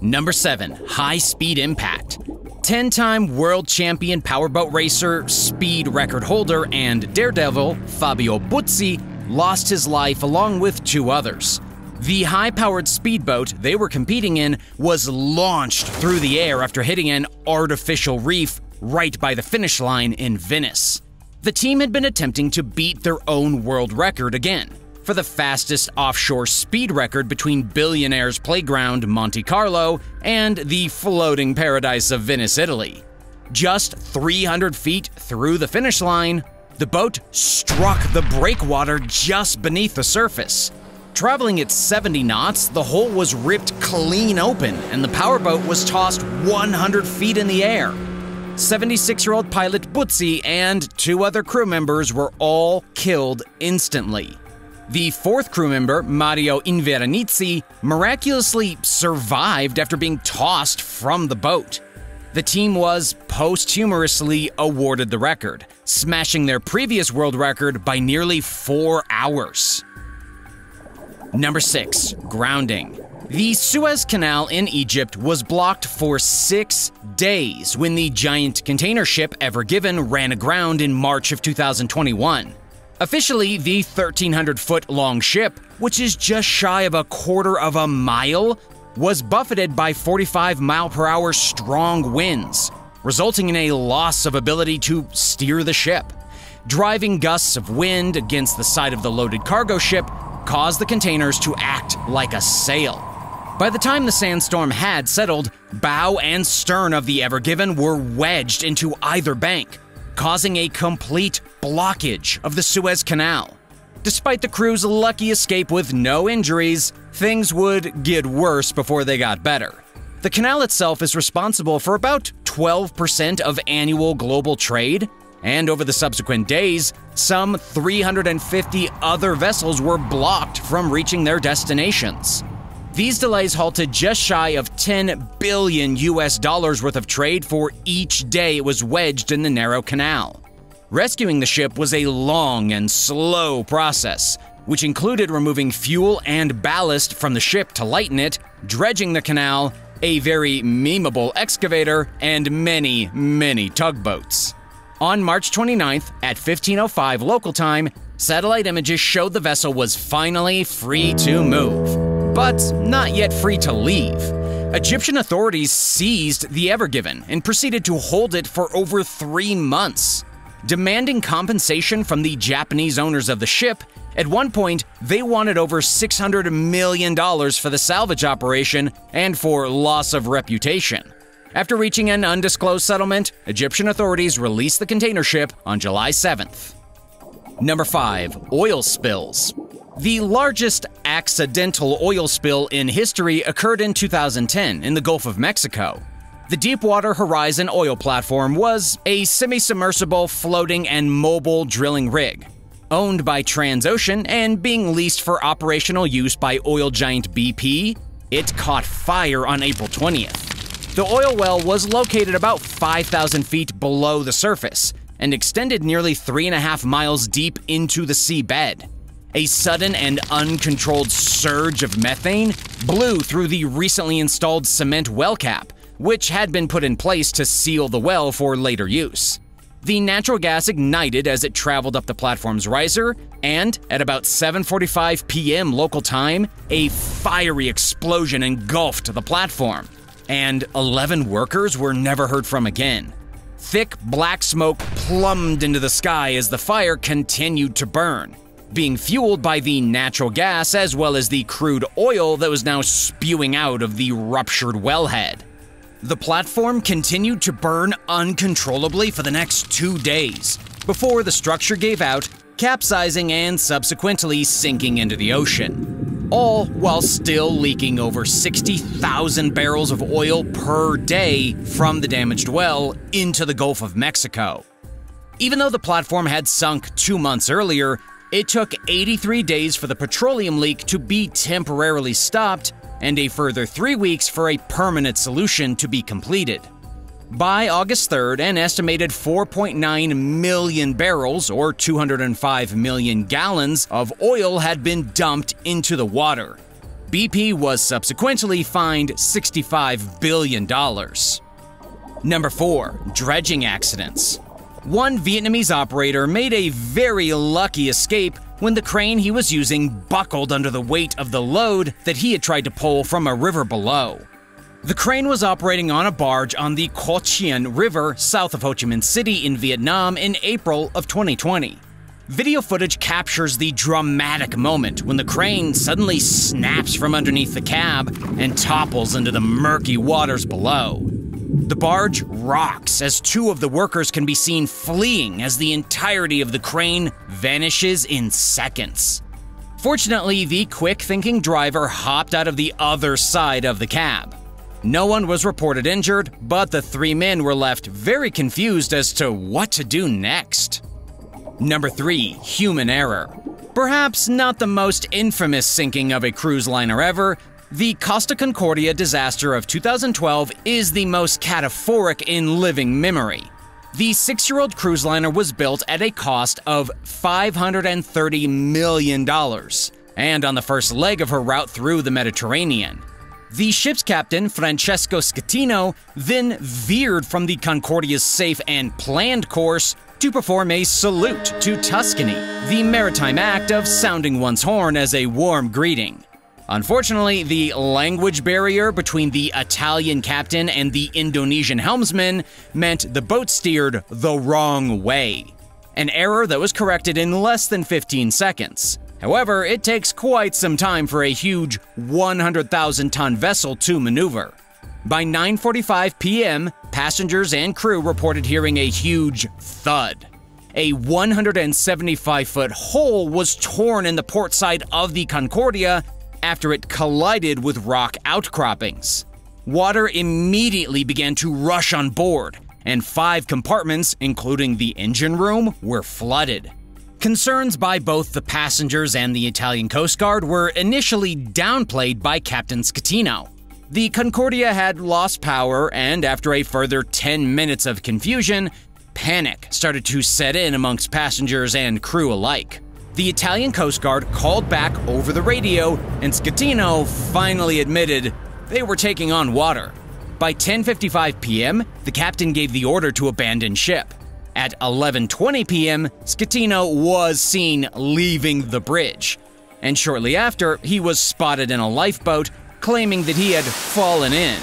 Number 7. High Speed Impact. 10 time world champion powerboat racer, speed record holder, and daredevil Fabio Buzzi lost his life along with two others. The high powered speedboat they were competing in was launched through the air after hitting an artificial reef right by the finish line in Venice. The team had been attempting to beat their own world record again for the fastest offshore speed record between billionaires' playground Monte Carlo and the floating paradise of Venice, Italy. Just 300 feet through the finish line, the boat struck the breakwater just beneath the surface. Traveling at 70 knots, the hole was ripped clean open and the powerboat was tossed 100 feet in the air. 76 year old pilot Buzzi and two other crew members were all killed instantly. The fourth crew member, Mario Invernizzi, miraculously survived after being tossed from the boat. The team was posthumously awarded the record, smashing their previous world record by nearly four hours. Number 6. Grounding. The Suez Canal in Egypt was blocked for six days when the giant container ship Ever Given ran aground in March of 2021. Officially, the 1,300 foot long ship, which is just shy of a quarter of a mile, was buffeted by 45 mile per hour strong winds, resulting in a loss of ability to steer the ship. Driving gusts of wind against the side of the loaded cargo ship caused the containers to act like a sail. By the time the sandstorm had settled, bow and stern of the Ever Given were wedged into either bank, causing a complete blockage of the Suez Canal. Despite the crew's lucky escape with no injuries, things would get worse before they got better. The canal itself is responsible for about 12% of annual global trade, and over the subsequent days, some 350 other vessels were blocked from reaching their destinations. These delays halted just shy of 10 billion US dollars worth of trade for each day it was wedged in the narrow canal. Rescuing the ship was a long and slow process, which included removing fuel and ballast from the ship to lighten it, dredging the canal, a very memeable excavator, and many, many tugboats. On March 29th at 1505 local time, satellite images showed the vessel was finally free to move but not yet free to leave. Egyptian authorities seized the Ever Given and proceeded to hold it for over three months. Demanding compensation from the Japanese owners of the ship, at one point, they wanted over $600 million for the salvage operation and for loss of reputation. After reaching an undisclosed settlement, Egyptian authorities released the container ship on July 7th. Number 5. Oil spills. The largest accidental oil spill in history occurred in 2010 in the Gulf of Mexico. The Deepwater Horizon oil platform was a semi submersible floating and mobile drilling rig. Owned by Transocean and being leased for operational use by oil giant BP, it caught fire on April 20th. The oil well was located about 5,000 feet below the surface and extended nearly three and a half miles deep into the seabed. A sudden and uncontrolled surge of methane blew through the recently installed cement well cap, which had been put in place to seal the well for later use. The natural gas ignited as it traveled up the platform's riser, and at about 7:45 p.m. local time, a fiery explosion engulfed the platform, and 11 workers were never heard from again. Thick black smoke plumed into the sky as the fire continued to burn being fueled by the natural gas as well as the crude oil that was now spewing out of the ruptured wellhead. The platform continued to burn uncontrollably for the next two days before the structure gave out, capsizing and subsequently sinking into the ocean. All while still leaking over 60,000 barrels of oil per day from the damaged well into the Gulf of Mexico. Even though the platform had sunk two months earlier, it took 83 days for the petroleum leak to be temporarily stopped and a further three weeks for a permanent solution to be completed. By August 3rd, an estimated 4.9 million barrels, or 205 million gallons, of oil had been dumped into the water. BP was subsequently fined $65 billion. Number 4. Dredging accidents. One Vietnamese operator made a very lucky escape when the crane he was using buckled under the weight of the load that he had tried to pull from a river below. The crane was operating on a barge on the Co Chien River south of Ho Chi Minh City in Vietnam in April of 2020. Video footage captures the dramatic moment when the crane suddenly snaps from underneath the cab and topples into the murky waters below. The barge rocks as two of the workers can be seen fleeing as the entirety of the crane vanishes in seconds. Fortunately, the quick thinking driver hopped out of the other side of the cab. No one was reported injured, but the three men were left very confused as to what to do next. Number 3. Human error. Perhaps not the most infamous sinking of a cruise liner ever, the Costa Concordia disaster of 2012 is the most cataphoric in living memory. The six year old cruise liner was built at a cost of $530 million, and on the first leg of her route through the Mediterranean. The ship's captain, Francesco Schettino, then veered from the Concordia's safe and planned course to perform a salute to Tuscany, the maritime act of sounding one's horn as a warm greeting. Unfortunately, the language barrier between the Italian captain and the Indonesian helmsman meant the boat steered the wrong way. An error that was corrected in less than 15 seconds. However, it takes quite some time for a huge 100,000 ton vessel to maneuver. By 9:45 p.m., passengers and crew reported hearing a huge thud. A 175-foot hole was torn in the port side of the Concordia after it collided with rock outcroppings. Water immediately began to rush on board, and five compartments, including the engine room, were flooded. Concerns by both the passengers and the Italian Coast Guard were initially downplayed by Captain Schettino. The Concordia had lost power, and after a further 10 minutes of confusion, panic started to set in amongst passengers and crew alike. The Italian Coast Guard called back over the radio, and Schettino finally admitted they were taking on water. By 10:55 p.m., the captain gave the order to abandon ship. At 11:20 p.m., Schettino was seen leaving the bridge, and shortly after, he was spotted in a lifeboat claiming that he had fallen in.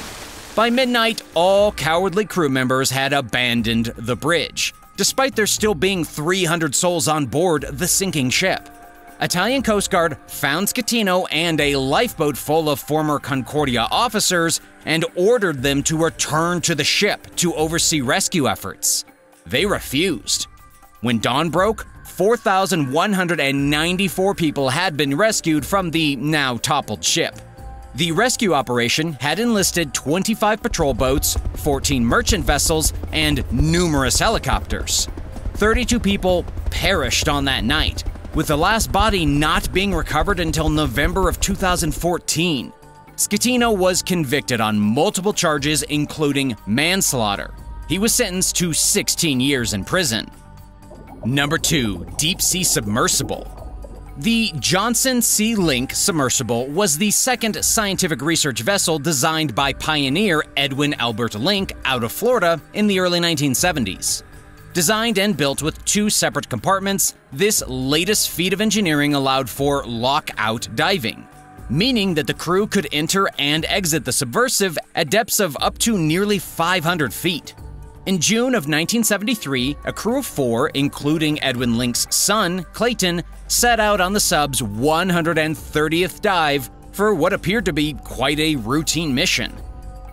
By midnight, all cowardly crew members had abandoned the bridge, despite there still being 300 souls on board the sinking ship. Italian Coast Guard found Schettino and a lifeboat full of former Concordia officers and ordered them to return to the ship to oversee rescue efforts. They refused. When dawn broke, 4,194 people had been rescued from the now toppled ship. The rescue operation had enlisted 25 patrol boats, 14 merchant vessels, and numerous helicopters. 32 people perished on that night, with the last body not being recovered until November of 2014. Schettino was convicted on multiple charges, including manslaughter. He was sentenced to 16 years in prison. Number 2. Deep Sea Submersible the Johnson Sea Link submersible was the second scientific research vessel designed by pioneer Edwin Albert Link out of Florida in the early 1970s. Designed and built with two separate compartments, this latest feat of engineering allowed for lockout diving, meaning that the crew could enter and exit the submersible at depths of up to nearly 500 feet. In June of 1973, a crew of four, including Edwin Link's son, Clayton, set out on the sub's 130th dive for what appeared to be quite a routine mission.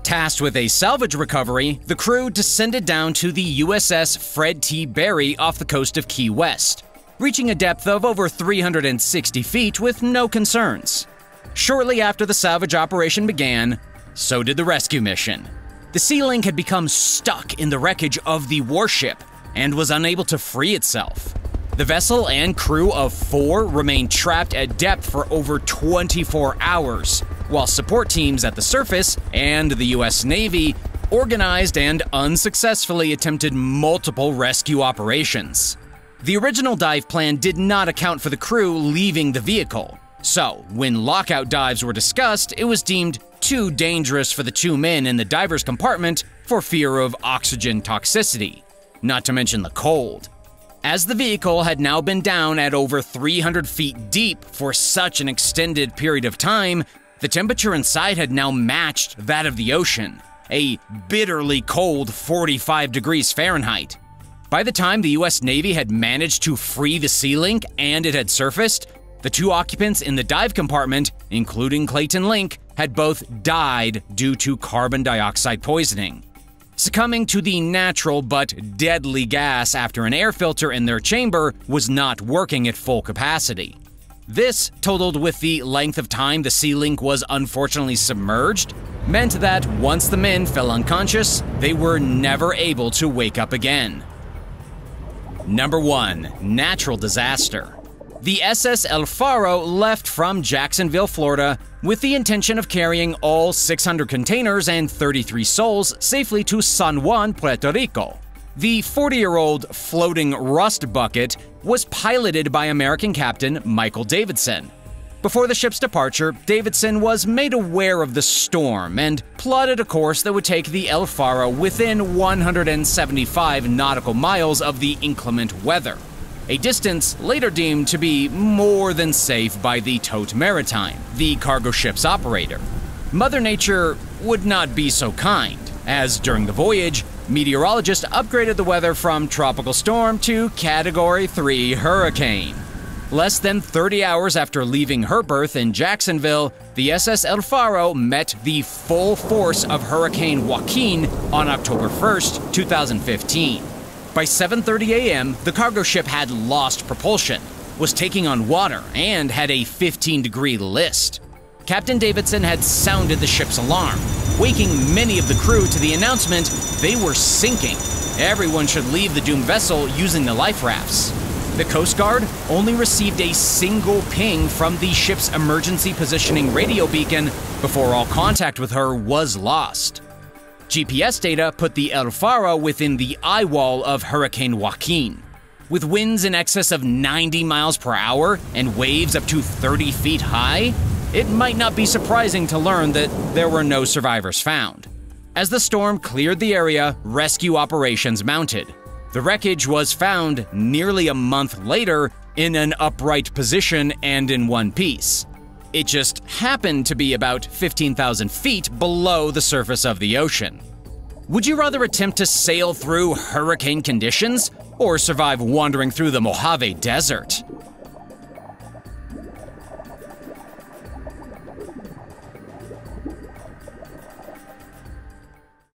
Tasked with a salvage recovery, the crew descended down to the USS Fred T. Berry off the coast of Key West, reaching a depth of over 360 feet with no concerns. Shortly after the salvage operation began, so did the rescue mission. The Sea Link had become stuck in the wreckage of the warship and was unable to free itself. The vessel and crew of four remained trapped at depth for over 24 hours, while support teams at the surface and the US Navy organized and unsuccessfully attempted multiple rescue operations. The original dive plan did not account for the crew leaving the vehicle, So, when lockout dives were discussed, it was deemed too dangerous for the two men in the diver's compartment for fear of oxygen toxicity, not to mention the cold. As the vehicle had now been down at over 300 feet deep for such an extended period of time, the temperature inside had now matched that of the ocean, a bitterly cold 45 degrees Fahrenheit. By the time the US Navy had managed to free the Sea Link and it had surfaced, the two occupants in the dive compartment, including Clayton Link, had both died due to carbon dioxide poisoning succumbing to the natural but deadly gas after an air filter in their chamber was not working at full capacity. This, totaled with the length of time the Sea Link was unfortunately submerged, meant that once the men fell unconscious, they were never able to wake up again. Number 1 Natural Disaster the SS El Faro left from Jacksonville, Florida, with the intention of carrying all 600 containers and 33 souls safely to San Juan, Puerto Rico. The 40 year old floating rust bucket was piloted by American captain Michael Davidson. Before the ship's departure, Davidson was made aware of the storm and plotted a course that would take the El Faro within 175 nautical miles of the inclement weather a distance later deemed to be more than safe by the Tote Maritime, the cargo ship's operator. Mother Nature would not be so kind, as during the voyage, meteorologists upgraded the weather from tropical storm to Category 3 hurricane. Less than 30 hours after leaving her berth in Jacksonville, the SS El Faro met the full force of Hurricane Joaquin on October 1, 2015. By 7:30 a.m., the cargo ship had lost propulsion, was taking on water, and had a 15-degree list. Captain Davidson had sounded the ship's alarm, waking many of the crew to the announcement they were sinking. Everyone should leave the doomed vessel using the life rafts. The Coast Guard only received a single ping from the ship's emergency positioning radio beacon before all contact with her was lost. GPS data put the El Faro within the eye wall of Hurricane Joaquin. With winds in excess of 90 miles per hour and waves up to 30 feet high, it might not be surprising to learn that there were no survivors found. As the storm cleared the area, rescue operations mounted. The wreckage was found nearly a month later in an upright position and in one piece. It just happened to be about 15,000 feet below the surface of the ocean. Would you rather attempt to sail through hurricane conditions or survive wandering through the Mojave Desert?